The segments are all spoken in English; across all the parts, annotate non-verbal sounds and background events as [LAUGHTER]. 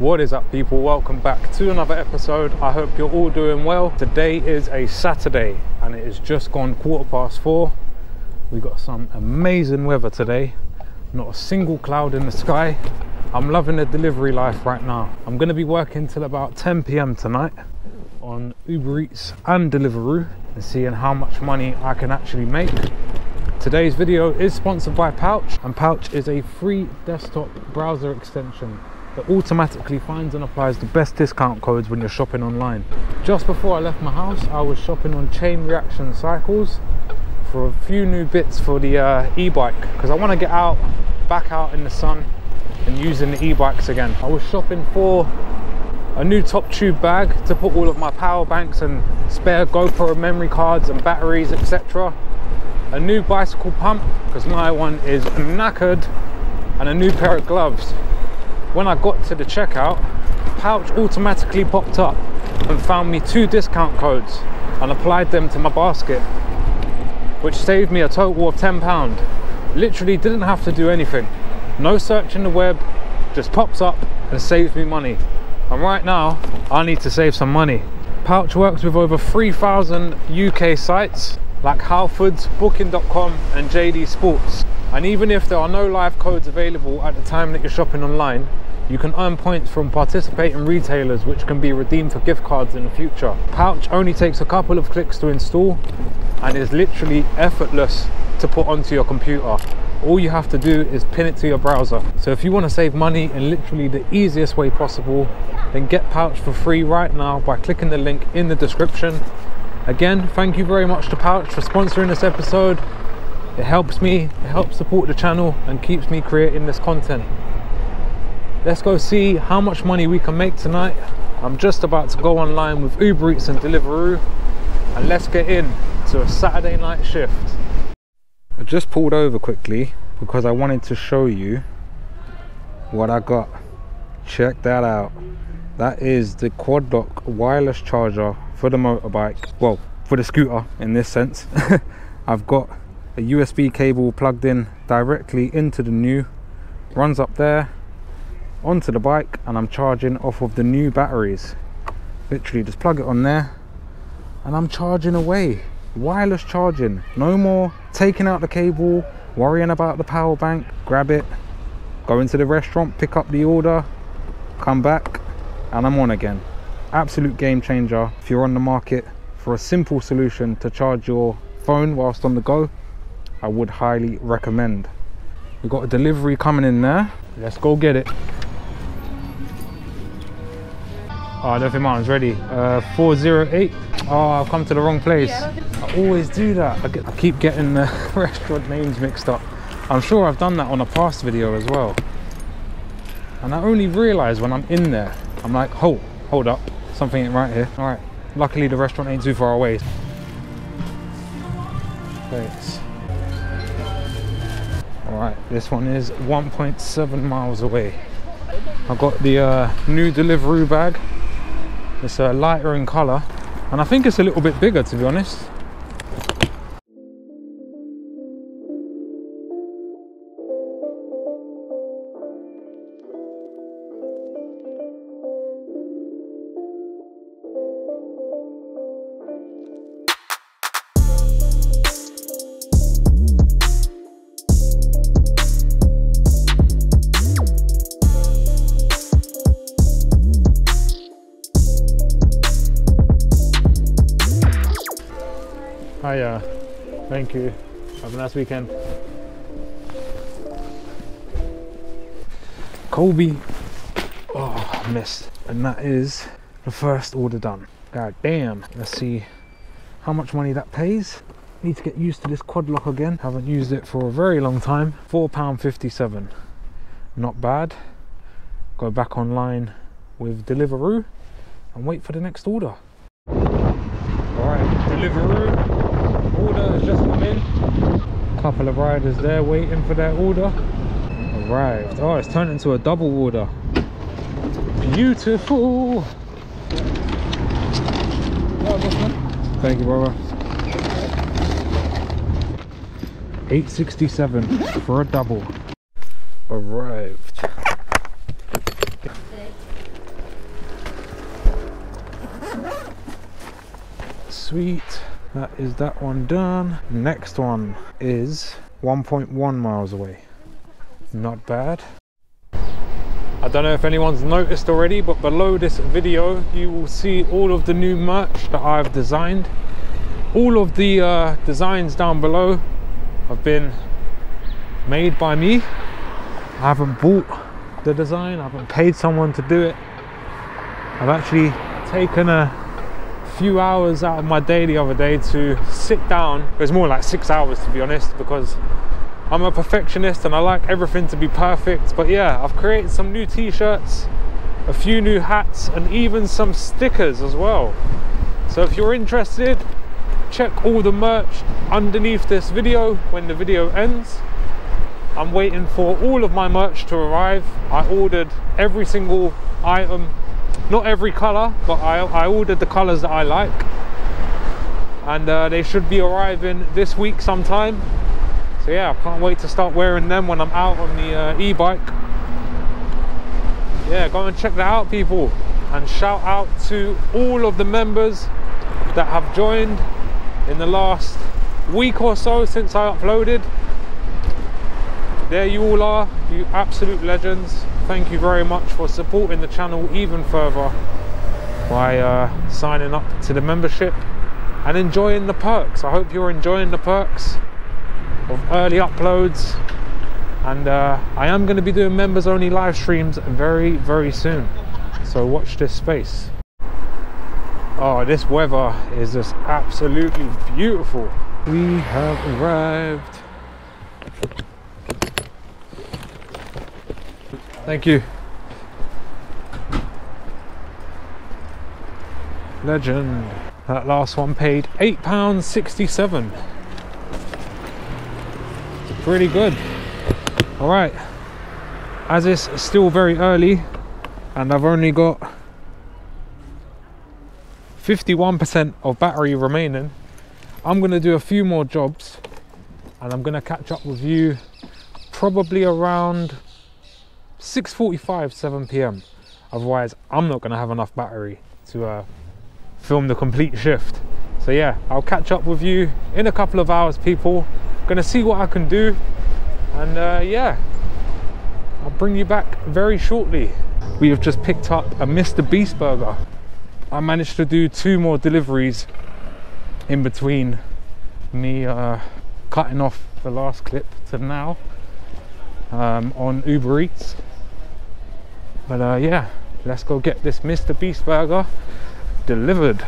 What is up people? Welcome back to another episode. I hope you're all doing well. Today is a Saturday and it has just gone quarter past four. We got some amazing weather today. Not a single cloud in the sky. I'm loving the delivery life right now. I'm gonna be working till about 10 p.m. tonight on Uber Eats and Deliveroo and seeing how much money I can actually make. Today's video is sponsored by Pouch and Pouch is a free desktop browser extension that automatically finds and applies the best discount codes when you're shopping online. Just before I left my house, I was shopping on Chain Reaction Cycles for a few new bits for the uh, e-bike because I want to get out, back out in the sun and using the e-bikes again. I was shopping for a new top tube bag to put all of my power banks and spare GoPro memory cards and batteries etc. A new bicycle pump because my one is knackered and a new pair of gloves when I got to the checkout, Pouch automatically popped up and found me two discount codes and applied them to my basket, which saved me a total of £10. Literally didn't have to do anything. No search in the web, just pops up and saves me money. And right now, I need to save some money. Pouch works with over 3,000 UK sites like Halfords, Booking.com and JD Sports. And even if there are no live codes available at the time that you're shopping online, you can earn points from participating retailers which can be redeemed for gift cards in the future. Pouch only takes a couple of clicks to install and is literally effortless to put onto your computer. All you have to do is pin it to your browser. So if you want to save money in literally the easiest way possible, then get Pouch for free right now by clicking the link in the description. Again, thank you very much to Pouch for sponsoring this episode. It helps me, it helps support the channel and keeps me creating this content let's go see how much money we can make tonight. I'm just about to go online with uber eats and deliveroo and let's get in to a saturday night shift. I just pulled over quickly because i wanted to show you what i got. Check that out. That is the quad lock wireless charger for the motorbike. Well for the scooter in this sense. [LAUGHS] I've got a usb cable plugged in directly into the NIU. Runs up there onto the bike and I'm charging off of the NIU batteries. Literally just plug it on there and I'm charging away. Wireless charging no more taking out the cable worrying about the power bank grab it go into the restaurant pick up the order come back and I'm on again. Absolute game changer if you're on the market for a simple solution to charge your phone whilst on the go. I would highly recommend. We've got a delivery coming in there. Let's go get it Oh, I don't think mine's ready. Uh, 408. Oh, I've come to the wrong place. I always do that. I, get, I keep getting the [LAUGHS] restaurant names mixed up. I'm sure I've done that on a past video as well. And I only realise when I'm in there, I'm like, hold, hold up, something ain't right here. All right, luckily the restaurant ain't too far away. Thanks. All right, this one is 1.7 miles away. I've got the uh, new Deliveroo bag it's uh, lighter in colour and I think it's a little bit bigger to be honest. Thank you. Have a nice weekend. Kobe. Oh, missed. And that is the first order done. God damn. Let's see how much money that pays. Need to get used to this quad lock again. Haven't used it for a very long time. £4.57. Not bad. Go back online with Deliveroo and wait for the next order. Alright, Deliveroo order has just come in. Couple of riders there waiting for their order. Arrived. Oh, it's turned into a double order. Beautiful. Thank you, brother. 867 for a double. Arrived. Sweet. That is that one done. Next one is 1.1 miles away. Not bad. I don't know if anyone's noticed already, but below this video, you will see all of the new merch that I've designed. All of the uh, designs down below have been made by me. I haven't bought the design, I haven't paid someone to do it. I've actually taken a few hours out of my day the other day to sit down. It was more like six hours to be honest, because I'm a perfectionist and I like everything to be perfect. But yeah, I've created some new t-shirts, a few new hats, and even some stickers as well. So if you're interested, check all the merch underneath this video when the video ends. I'm waiting for all of my merch to arrive. I ordered every single item, not every color, but I, I ordered the colors that I like. And uh, they should be arriving this week sometime. So yeah, I can't wait to start wearing them when I'm out on the uh, e-bike. Yeah, go and check that out people. And shout out to all of the members that have joined in the last week or so since I uploaded there you all are you absolute legends thank you very much for supporting the channel even further by uh, signing up to the membership and enjoying the perks. I hope you're enjoying the perks of early uploads. And uh, i am going to be doing members only live streams very very soon. So watch this space. Oh this weather is just absolutely beautiful. We have arrived Thank you. Legend. That last one paid £8.67. Pretty good. Alright. As it's still very early and I've only got 51% of battery remaining, I'm going to do a few more jobs and I'm going to catch up with you probably around 6.45 7 p.m otherwise i'm not to have enough battery to uh, film the complete shift. So yeah i'll catch up with you in a couple of hours people. Gonna see what i can do. And uh, yeah i'll bring you back very shortly. We have just picked up a mr beast burger. I managed to do two more deliveries in between me uh, cutting off the last clip to now um, on uber eats but uh, yeah let's go get this mr beast burger delivered.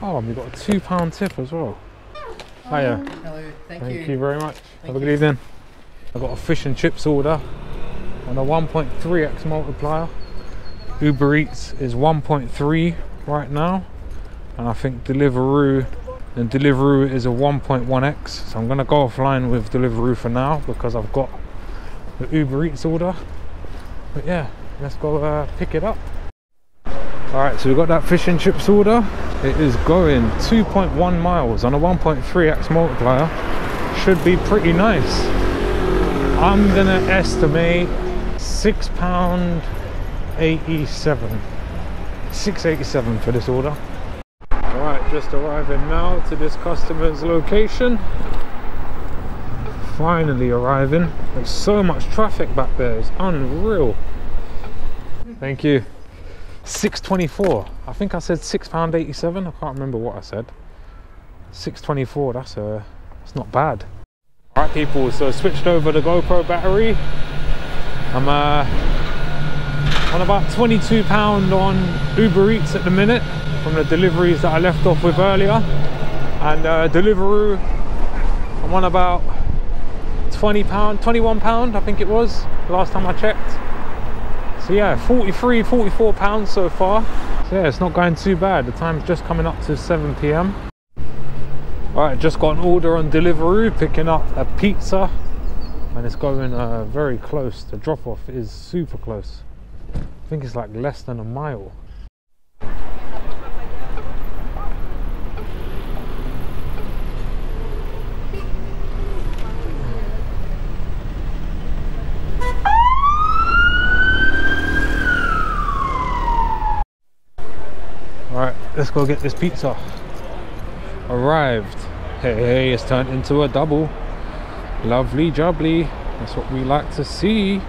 Oh and we got a two pound tip as well. Hiya. Hello thank, thank you. you very much. Thank have a good you. evening. I've got a fish and chips order on a 1.3x multiplier. Uber eats is 1.3 right now and I think Deliveroo and Deliveroo is a 1.1x so I'm gonna go offline with Deliveroo for now because I've got the Uber Eats order. But yeah let's go uh, pick it up. All right so we got that fish and chips order. It is going 2.1 miles on a 1.3x multiplier. Should be pretty nice. I'm gonna estimate six pound 87 687 for this order just arriving now to this customer's location. Finally arriving. There's so much traffic back there, it's unreal. Thank you. 624. I think I said £6.87. I can't remember what I said. 624, that's uh that's not bad. Alright people, so I switched over the GoPro battery. I'm uh on about 22 pound on Uber Eats at the minute from the deliveries that I left off with earlier. And uh, Deliveroo I'm on about 20 pound 21 pound I think it was last time I checked. So yeah 43 44 pounds so far. So yeah it's not going too bad. The time's just coming up to 7 p.m all right just got an order on Deliveroo picking up a pizza. And it's going uh, very close. The drop off is super close. I think it's like less than a mile let's go get this pizza. Arrived. Hey, hey, it's turned into a double. Lovely jubbly. That's what we like to see.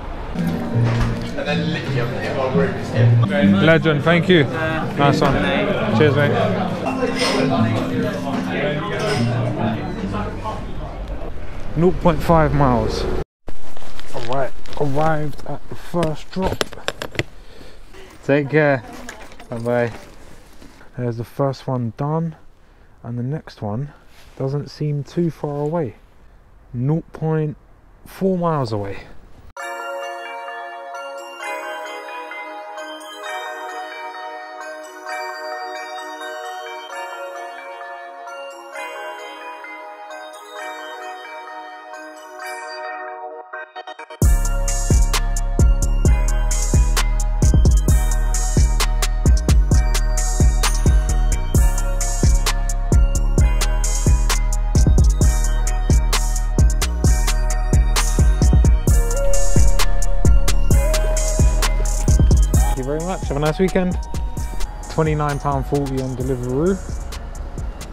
Legend, thank you. Nice one. Cheers, mate. Zero point five miles. Alright, arrived at the first drop. Take care. Bye bye. There's the first one done, and the next one doesn't seem too far away. 0.4 miles away. A nice weekend. £29.40 on Deliveroo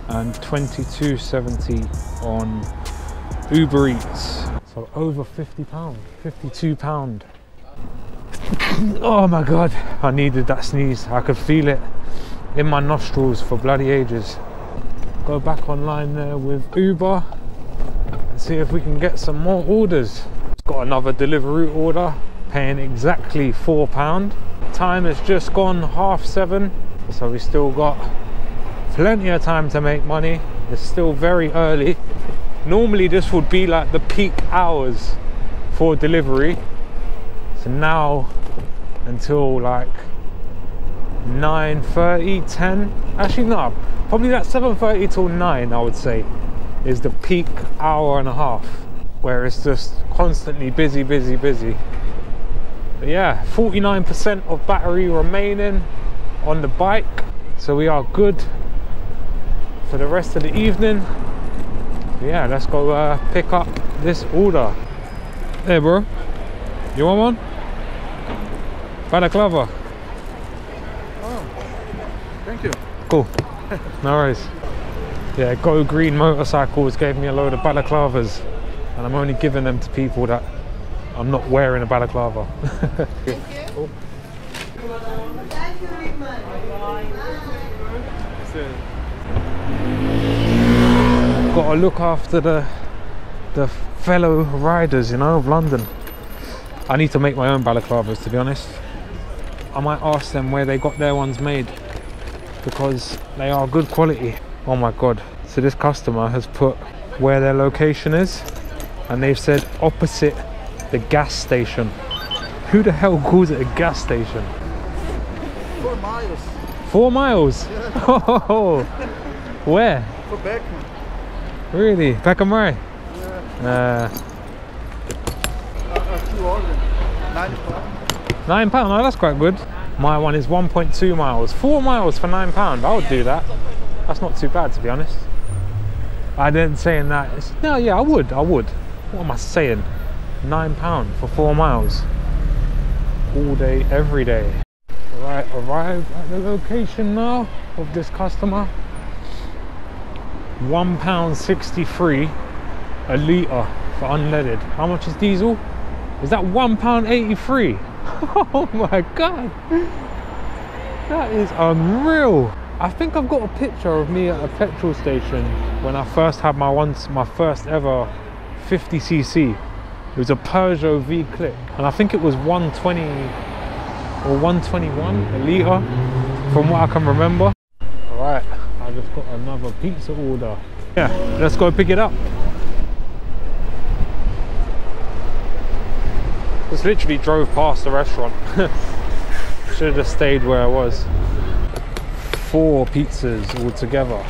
and £22.70 on Uber Eats. So over £50, £52. [COUGHS] oh my god, I needed that sneeze. I could feel it in my nostrils for bloody ages. Go back online there with Uber and see if we can get some more orders. Got another Deliveroo order, paying exactly £4. Time has just gone half seven, so we still got plenty of time to make money. It's still very early. Normally this would be like the peak hours for delivery. So now until like 9.30, 10. Actually no, probably like 7.30 till 9 I would say is the peak hour and a half where it's just constantly busy, busy, busy. But yeah, 49% of battery remaining on the bike. So we are good for the rest of the evening. But yeah, let's go uh, pick up this order. Hey bro, you want one? Balaclava. Oh, thank you. Cool. [LAUGHS] No worries. Yeah, Go Green Motorcycles gave me a load of balaclavas and I'm only giving them to people that I'm not wearing a balaclava. Oh. Got to look after the the fellow riders, you know, of London. I need to make my own balaclavas to be honest. I might ask them where they got their ones made because they are good quality. Oh my god. So this customer has put where their location is and they've said opposite the gas station. Who the hell calls it a gas station? Four miles Four miles? Oh, [LAUGHS] where? for Beckman. Really? Murray? Yeah. Uh, two orders. Nine pounds. nine pound, oh, that's quite good. My one is 1.2 miles. Four miles for nine pound, I would do that. That's not too bad to be honest. I didn't saying that. It's, no, yeah, I would, I would. What am I saying? Nine pound for four miles. All day, every day. Right, arrived at the location now of this customer. One pound sixty-three a litre for unleaded. How much is diesel? Is that one pound eighty-three? [LAUGHS] Oh my god! That is unreal. I think I've got a picture of me at a petrol station when I first had my once my first ever 50cc. It was a Peugeot V-Clic, and I think it was 120 or 121 a litre, from what I can remember. All right, I just got another pizza order. Yeah, let's go pick it up. Just literally drove past the restaurant. [LAUGHS] Should have stayed where I was. Four pizzas all together.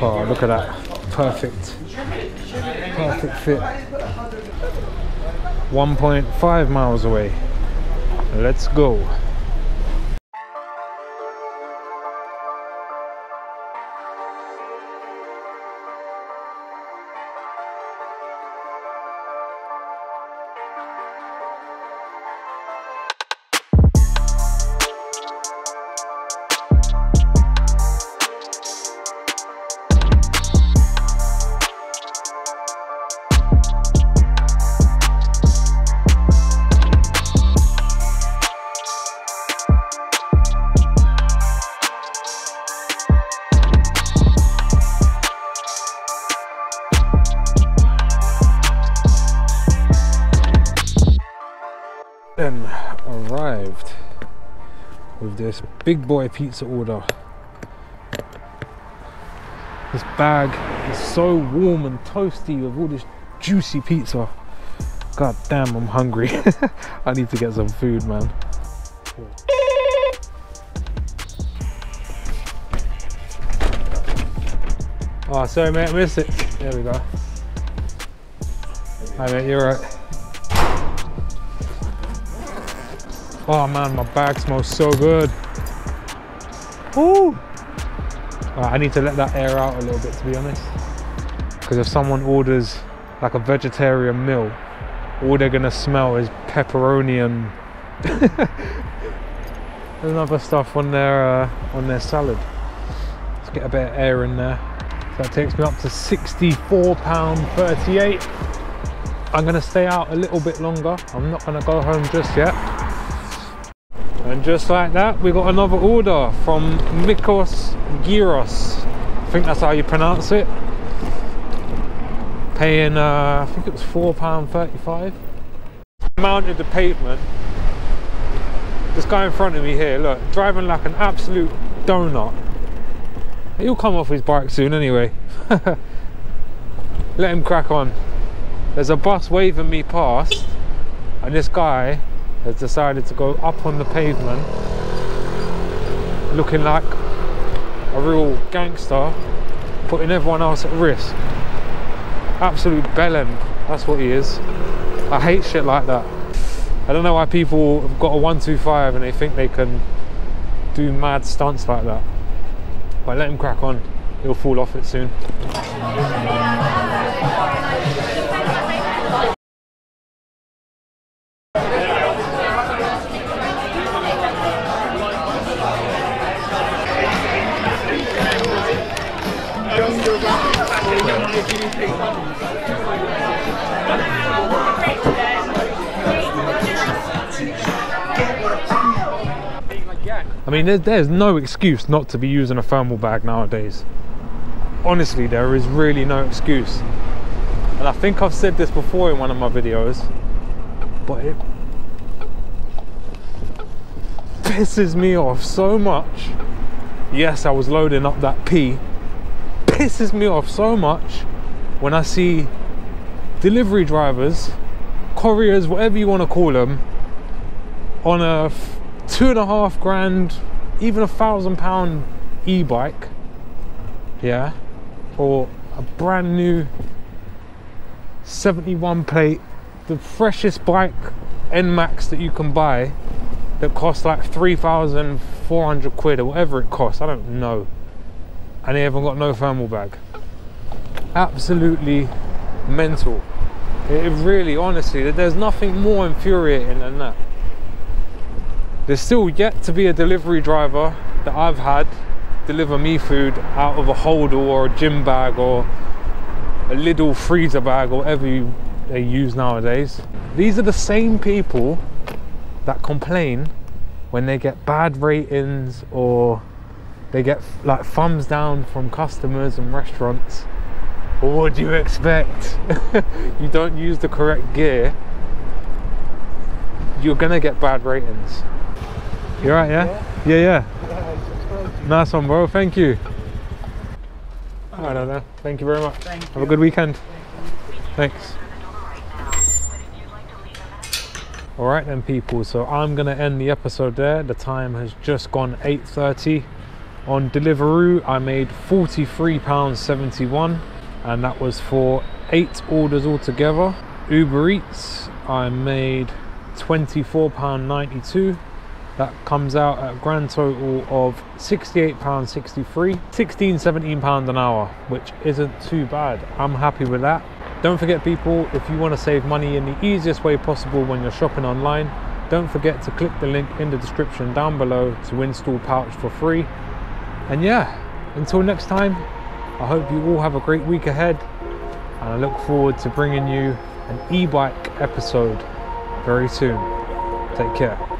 Oh, look at that. Perfect. Perfect fit. 1.5 miles away. Let's go. Then arrived with this big boy pizza order. This bag is so warm and toasty with all this juicy pizza. God damn, I'm hungry. [LAUGHS] I need to get some food, man. Oh, sorry, mate, I missed it. There we go. Hi, mate, you're right. Oh man, my bag smells so good. Ooh. Right, I need to let that air out a little bit to be honest. Because if someone orders like a vegetarian meal, all they're gonna smell is pepperoni and [LAUGHS] and other stuff on their uh, on their salad. Let's get a bit of air in there. So that takes me up to 64 pound 38. I'm gonna stay out a little bit longer. I'm not gonna go home just yet. Just like that, we got another order from Mikos Gyros. I think that's how you pronounce it. Paying, uh, I think it was £4.35. Mounted the pavement. This guy in front of me here, look, driving like an absolute donut. He'll come off his bike soon anyway. [LAUGHS] Let him crack on. There's a bus waving me past, and this guy has decided to go up on the pavement looking like a real gangster putting everyone else at risk. Absolute bellend that's what he is. I hate shit like that. I don't know why people have got a 125 and they think they can do mad stunts like that. But let him crack on. He'll fall off it soon I mean, there's, no excuse not to be using a thermal bag nowadays. Honestly, there is really no excuse. And I think I've said this before in one of my videos, but it pisses me off so much. Yes, I was loading up that P. Pisses me off so much when I see delivery drivers, couriers, whatever you want to call them, on a two and a half grand, even a thousand pound e-bike, yeah, or a brand new 71 plate, the freshest bike NMAX that you can buy that costs like 3,400 quid or whatever it costs, I don't know. And they haven't got no thermal bag. Absolutely mental. It really, honestly, there's nothing more infuriating than that. There's still yet to be a delivery driver that I've had deliver me food out of a holder or a gym bag or a little freezer bag or whatever you, they use nowadays. These are the same people that complain when they get bad ratings or they get like thumbs down from customers and restaurants. Well, what do you expect? [LAUGHS] you don't use the correct gear, you're gonna get bad ratings. You're right, yeah? Yeah, yeah. yeah. Nice one, bro. Thank you. I don't know. Thank you very much. Thank Have you. a good weekend. Thanks. All right then, people. So I'm gonna end the episode there. The time has just gone 8:30. On Deliveroo, I made 43 pounds 71, and that was for eight orders altogether. Uber Eats, I made 24 pound 92 that comes out at a grand total of 68 pounds 63 16 17 pound an hour which isn't too bad. I'm happy with that. Don't forget people if you want to save money in the easiest way possible when you're shopping online don't forget to click the link in the description down below to install pouch for free and yeah until next time i hope you all have a great week ahead and i look forward to bringing you an e-bike episode very soon. Take care